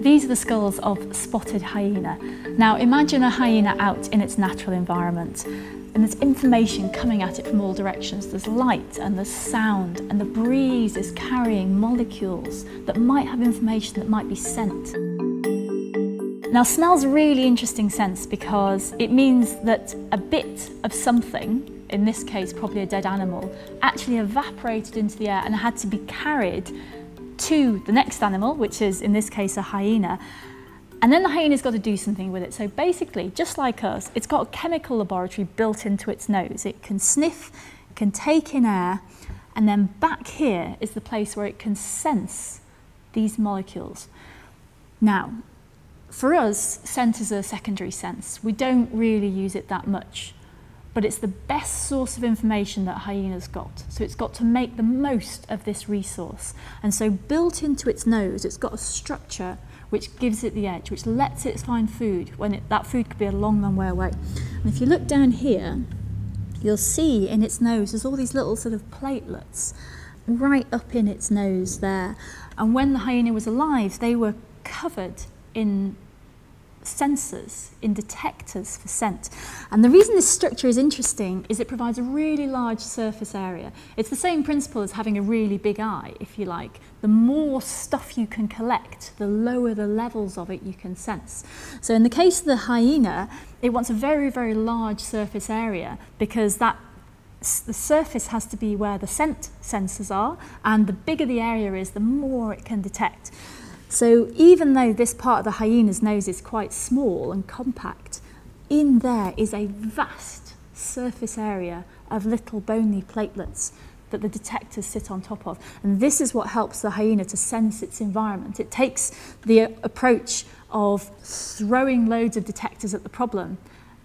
These are the skulls of spotted hyena. Now imagine a hyena out in its natural environment and there's information coming at it from all directions. There's light and there's sound and the breeze is carrying molecules that might have information that might be scent. Now smell's a really interesting sense because it means that a bit of something, in this case probably a dead animal, actually evaporated into the air and had to be carried to the next animal, which is in this case a hyena, and then the hyena's got to do something with it. So basically, just like us, it's got a chemical laboratory built into its nose. It can sniff, can take in air, and then back here is the place where it can sense these molecules. Now, for us, scent is a secondary sense. We don't really use it that much, but it's the best source of information that hyena's got. So it's got to make the most of this resource. And so built into its nose, it's got a structure which gives it the edge, which lets it find food when it, that food could be a long, long way away. And if you look down here, you'll see in its nose there's all these little sort of platelets right up in its nose there. And when the hyena was alive, they were covered in sensors, in detectors for scent. And the reason this structure is interesting is it provides a really large surface area. It's the same principle as having a really big eye, if you like. The more stuff you can collect, the lower the levels of it you can sense. So in the case of the hyena, it wants a very, very large surface area because that the surface has to be where the scent sensors are, and the bigger the area is, the more it can detect. So even though this part of the hyena's nose is quite small and compact, in there is a vast surface area of little bony platelets that the detectors sit on top of. And this is what helps the hyena to sense its environment. It takes the uh, approach of throwing loads of detectors at the problem,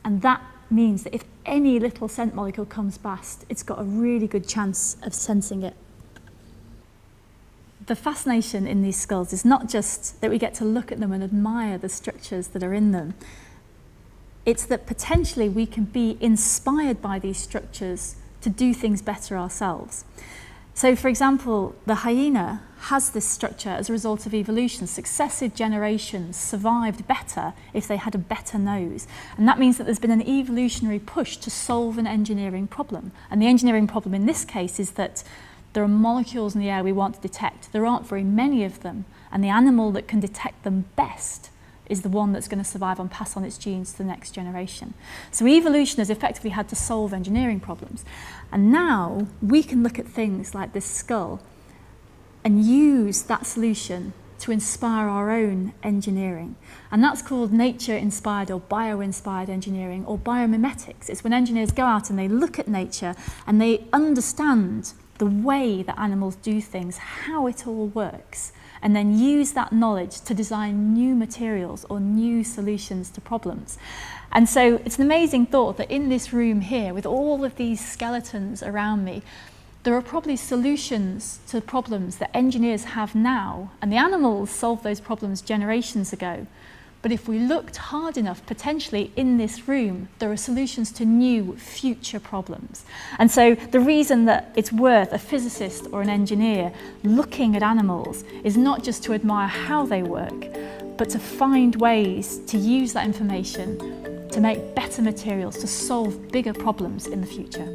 and that means that if any little scent molecule comes past, it's got a really good chance of sensing it the fascination in these skulls is not just that we get to look at them and admire the structures that are in them. It's that potentially we can be inspired by these structures to do things better ourselves. So, for example, the hyena has this structure as a result of evolution. Successive generations survived better if they had a better nose. And that means that there's been an evolutionary push to solve an engineering problem. And the engineering problem in this case is that there are molecules in the air we want to detect. There aren't very many of them, and the animal that can detect them best is the one that's going to survive and pass on its genes to the next generation. So evolution has effectively had to solve engineering problems. And now we can look at things like this skull and use that solution to inspire our own engineering. And that's called nature-inspired or bio-inspired engineering or biomimetics. It's when engineers go out and they look at nature and they understand the way that animals do things, how it all works, and then use that knowledge to design new materials or new solutions to problems. And so it's an amazing thought that in this room here, with all of these skeletons around me, there are probably solutions to problems that engineers have now, and the animals solved those problems generations ago. But if we looked hard enough, potentially in this room, there are solutions to new future problems. And so the reason that it's worth a physicist or an engineer looking at animals is not just to admire how they work, but to find ways to use that information to make better materials, to solve bigger problems in the future.